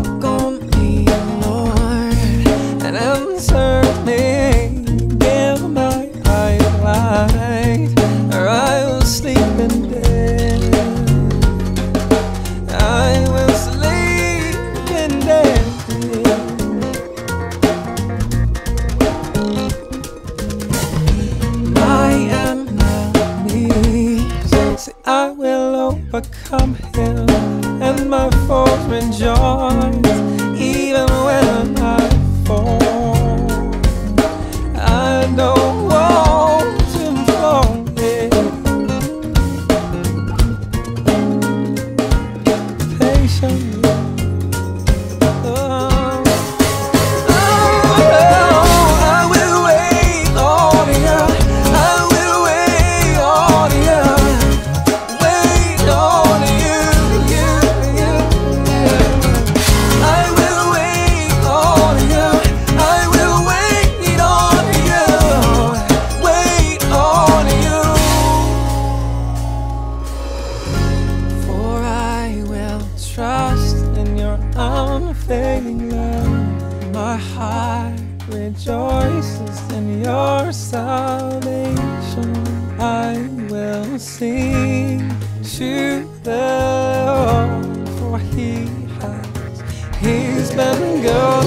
loco. enjoy. Failing love. My heart rejoices in your salvation. I will sing to the Lord, for he has, he's been good.